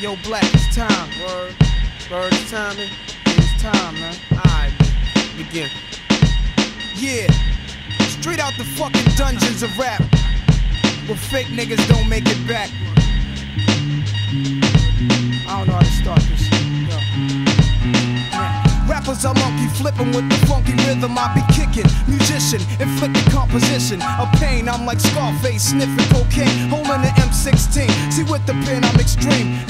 Yo, Black, it's time. Word. Word, it's timing. It's time, man. Alright, begin. Yeah. Straight out the fucking dungeons of rap. Where fake niggas don't make it back. I don't know how to start this. Rappers are monkey flipping with the funky rhythm I be kicking. Musician, inflicting composition of pain. I'm like Scarface sniffing cocaine, holding an M16. See with the pen I'm extreme.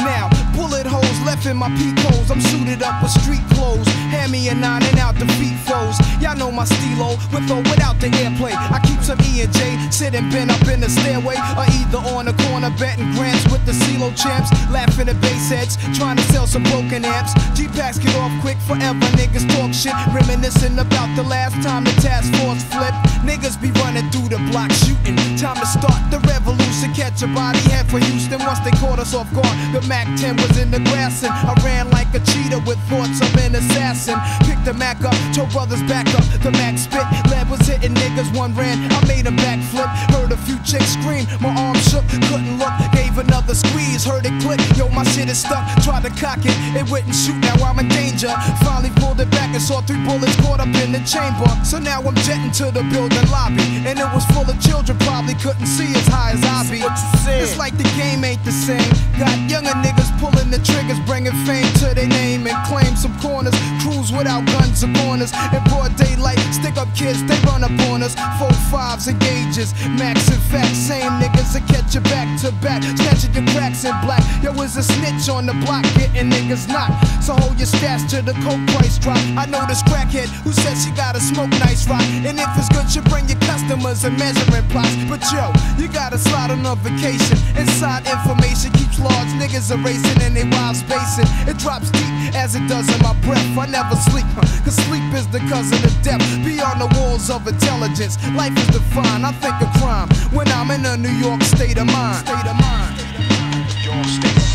In my peak holes. I'm suited up with street clothes. Hand me a nine and out defeat foes. Y'all know my stilo with or without the airplay. I keep some E and J sitting bent up in the stairway, or either on the corner betting grants with the CeeLo champs, laughing at bass heads, trying to sell some broken amps. G packs get off quick forever. Niggas talk shit, reminiscing about the last time the task force flipped. Niggas be running through the block shooting. Time to start the revolution. Catch a body head for Houston once they caught us off guard. The Mac 10 was in the grass I ran like a cheetah with thoughts of an assassin. Picked the Mac up, told brothers back up. The Mac spit, lead was hitting niggas. One ran, I made a backflip. Heard a few chicks scream, my arm shook, couldn't look. Gave another squeeze, heard it click. Yo, my shit is stuck. Tried to cock it, it wouldn't shoot. Now I'm in danger. Finally pulled it back and saw three bullets caught up in the chamber. So now I'm jetting to the building lobby, and it was full of children. Probably couldn't see as high as I be. What you saying? It's like the game ain't the same. Got younger niggas pulling the triggers, bringing fame to their name and claim some corners. Cruise without guns or corners. In broad daylight, stick up kids, they run up on us. Four fives and gauges, max and facts. Same niggas that catch you back to back, snatching your cracks in black. Yo, is a snitch on the block, getting niggas knocked. So your stats to the coke price drop. I know this crackhead who says she gotta smoke nice rock. And if it's good, you bring your customers and measuring plots. But yo, you gotta slide on a vacation. Inside information keeps large niggas are racing and they wild spacing. It drops deep as it does in my breath. I never sleep, cause sleep is the cousin of death. Beyond the walls of intelligence, life is defined. I think of crime when I'm in a New York state of mind. State of mind. State of mind.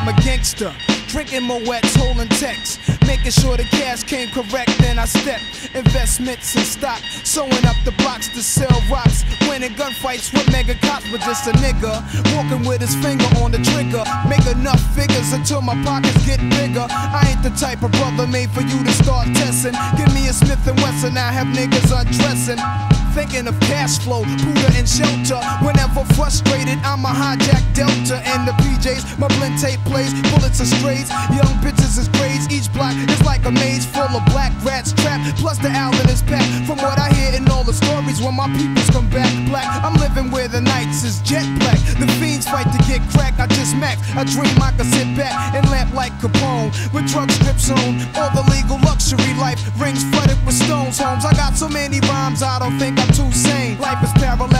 I'm a gangster. Drinking Moet's, holding texts. Making sure the cash came correct, then I step. Investments in stock. Sewing up the box to sell rocks. Winning gunfights with mega cops, but just a nigga. Walking with his finger on the trigger. Make enough figures until my pockets get bigger. I ain't the type of brother made for you to start testing. Give me a Smith and Wesson, I have niggas undressing. Thinking of cash flow, Buddha and shelter. Whenever frustrated, I'm a hijack Delta and the PJs. My blend tape plays, bullets are strays. Young bitches is braids. Each block is like a maze full of black rats trapped. Plus the Allen is packed. From what I hear in all the stories, when my peoples come back black, I'm living where the nights is jet black. The fiends fight to get crack. I just max. I dream I can sit back and lamp like Capone with drug strips on. All the legal luxury life rings flooded with Homes. I got so many rhymes, I don't think I'm too sane. Life is parallel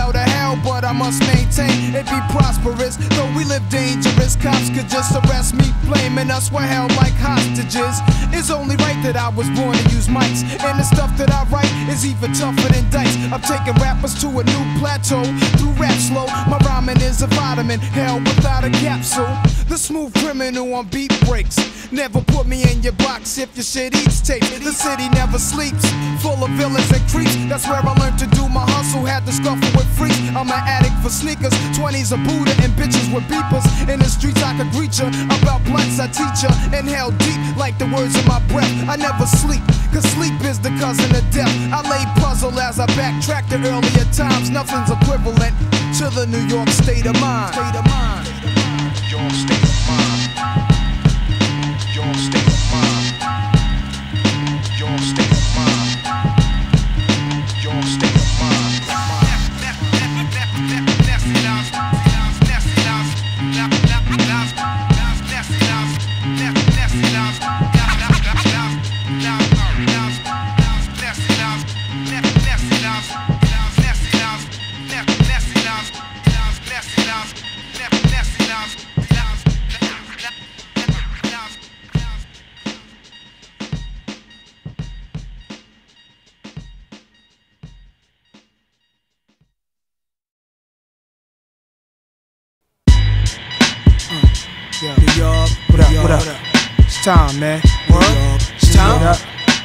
must maintain it be prosperous. Though we live dangerous, cops could just arrest me, blaming us. We're held like hostages. It's only right that I was born to use mics, and the stuff that I write is even tougher than dice. I'm taking rappers to a new plateau through rap slow. My rhyming is a vitamin, hell without a capsule. The smooth criminal on beat breaks. Never put me in your box if your shit eats tape. The city never sleeps, full of villains and creeps. That's where I learned to do my hustle. Had to scuffle with freaks. I'm an addict for sneakers, 20s a Buddha and bitches with beepers. In the streets I could greet ya. About blunts I teach ya. Inhale deep like the words of my breath. I never sleep, cause sleep is the cousin of death. I lay puzzle as I backtrack to earlier times. Nothing's equivalent to the New York state of mind. State of mind. Your state what up, what up? It's time, man. What? It's time.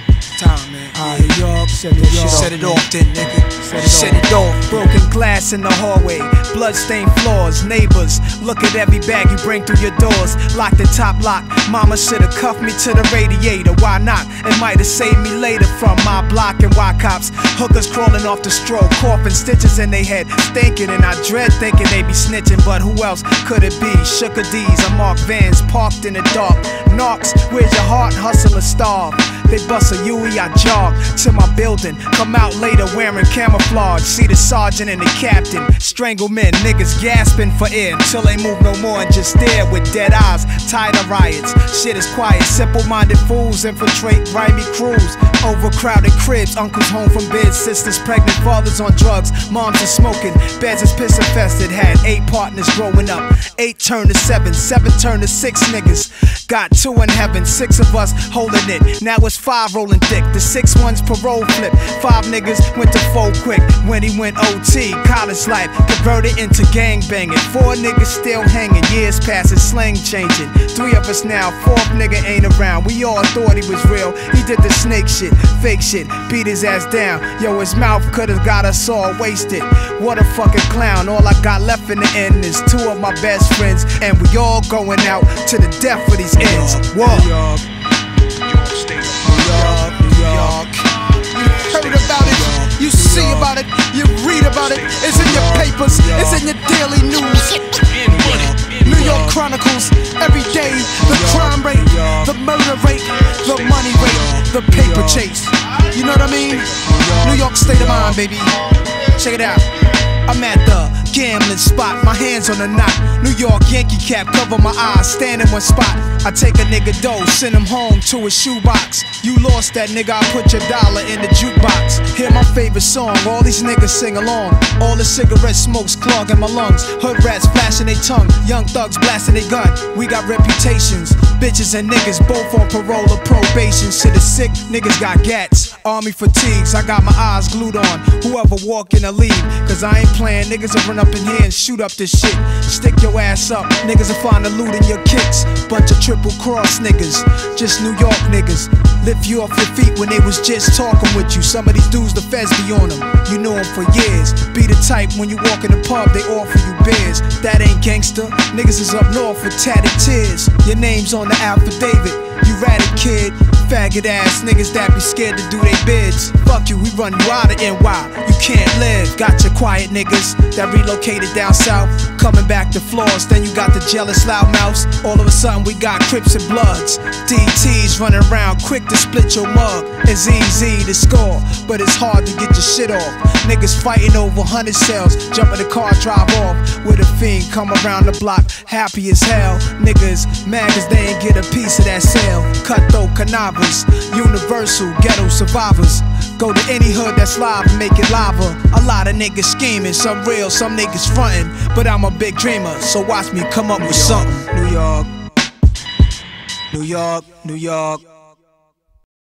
It's time, man. Uh, New York, set it. Set it off then, nigga. Set it Set it off. Broken glass in the hallway, bloodstained floors, neighbors. Look at every bag you bring through your doors. Locked the top lock. Mama should've cuffed me to the radiator. Why not? It might've saved me later from my block and why cops. Hookers crawling off the stroke, coughing stitches in their head, stinking. And I dread thinking they be snitching, but who else could it be? Sugar D's, I'm mark vans parked in the dark. Knocks, where's your heart? Hustle or starve. They bust a Yui, I jog to my building. Come out later wearing camouflage. See the sergeant and the captain. Strangle men, niggas gasping for air until they move no more and just stare with dead eyes. Tired of riots, shit is quiet. Simple minded fools infiltrate grimy crews. Overcrowded cribs, uncles home from bed, sisters pregnant, fathers on drugs, moms are smoking. Beds is piss infested. Had eight partners growing up. Eight turn to seven, seven turn to six niggas. Got two in heaven, six of us holding it. Now it's five rolling thick. The six ones parole flip. Five niggas went to four quick when he went OT. College life converted into gang banging. Four niggas still hanging. Years passing, slang changing. Three of us now, fourth nigga ain't around. We all thought he was real. He did the snake shit, fake shit, beat his ass down. Yo, his mouth could've got us all wasted. What a fucking clown. All I got left in the end is two of my best friends. And we all going out to the death for these ends. Whoa. York, York. heard about it, you see about it, you read about it. It's in your papers, it's in your daily news. New York Chronicles, every day, the crime rate, the murder rate, the money rate, the paper chase. You know what I mean? New York state of mind, baby. Check it out. I'm at the gambling spot, my hands on the knot. New York Yankee cap, cover my eyes, stand in one spot. I take a nigga dough, send him home to a shoebox. You lost that nigga, I put your dollar in the jukebox. Hear my favorite song, all these niggas sing along. All the cigarette smokes clogging my lungs. Hood rats flashing their tongue, young thugs blasting their gun. We got reputations, bitches and niggas both on parole or probation. Shit is sick, niggas got gats. Army fatigues, I got my eyes glued on. Whoever walk in the leave, cause I ain't playing. Niggas will run up in here and shoot up this shit. Stick your ass up, niggas will find the loot in your kicks. Bunch of triple cross niggas, just New York niggas. Lift you off your feet when they was just talking with you. Some of these dudes, the feds be on them. You know them for years. Be the type when you walk in the pub, they offer you beers. That ain't gangster. Niggas is up north with tatted tears. Your name's on the affidavit. You kid. Faggot ass niggas that be scared to do they bids. Fuck you, we run you out of NY. You can't live. Got your quiet niggas that relocated down south. Coming back to floors. Then you got the jealous loudmouths. All of a sudden we got Crips and Bloods. DTs running around quick to split your mug. It's easy to score, but it's hard to get your shit off. Niggas fighting over hundred cells. Jump in the car, drive off. With a fiend come around the block, happy as hell. Niggas mad cause they ain't get a piece of that sale. Cutthroat cannabis, universal ghetto survivors. Go to any hood that's live and make it lava. A lot of niggas scheming, some real, some niggas frontin'. But I'm a big dreamer, so watch me come up with something. New York, New York, New York.